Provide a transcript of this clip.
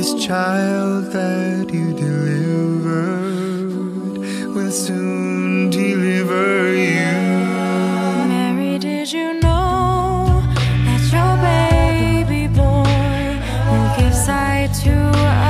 This child that you delivered will soon deliver you. Mary, did you know that your baby boy will give sight to us?